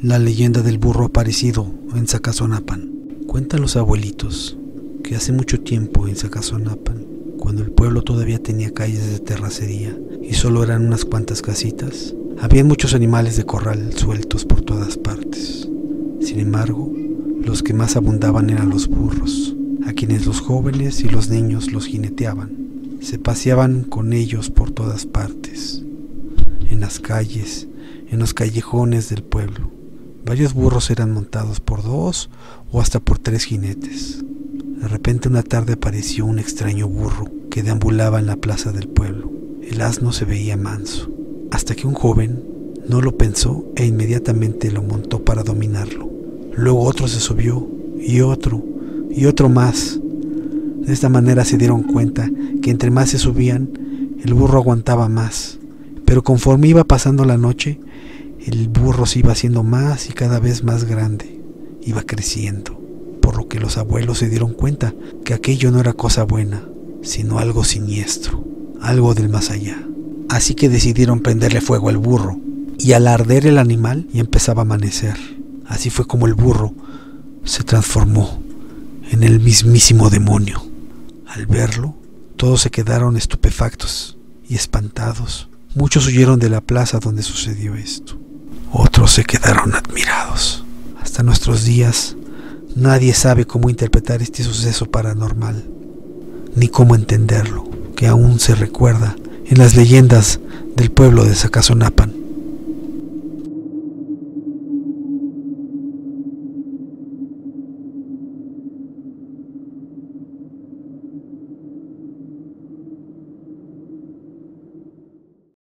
La leyenda del burro aparecido en Zacazonapan. Cuentan los abuelitos que hace mucho tiempo en Zacazonapan, cuando el pueblo todavía tenía calles de terracería y solo eran unas cuantas casitas, había muchos animales de corral sueltos por todas partes. Sin embargo, los que más abundaban eran los burros, a quienes los jóvenes y los niños los jineteaban. Se paseaban con ellos por todas partes, en las calles, en los callejones del pueblo Varios burros eran montados por dos o hasta por tres jinetes. De repente una tarde apareció un extraño burro que deambulaba en la plaza del pueblo. El asno se veía manso, hasta que un joven no lo pensó e inmediatamente lo montó para dominarlo. Luego otro se subió y otro y otro más. De esta manera se dieron cuenta que entre más se subían, el burro aguantaba más. Pero conforme iba pasando la noche, el burro se iba haciendo más y cada vez más grande, iba creciendo, por lo que los abuelos se dieron cuenta que aquello no era cosa buena, sino algo siniestro, algo del más allá. Así que decidieron prenderle fuego al burro, y al arder el animal y empezaba a amanecer. Así fue como el burro se transformó en el mismísimo demonio. Al verlo, todos se quedaron estupefactos y espantados. Muchos huyeron de la plaza donde sucedió esto. Otros se quedaron admirados. Hasta nuestros días, nadie sabe cómo interpretar este suceso paranormal, ni cómo entenderlo, que aún se recuerda en las leyendas del pueblo de Zacazonapan.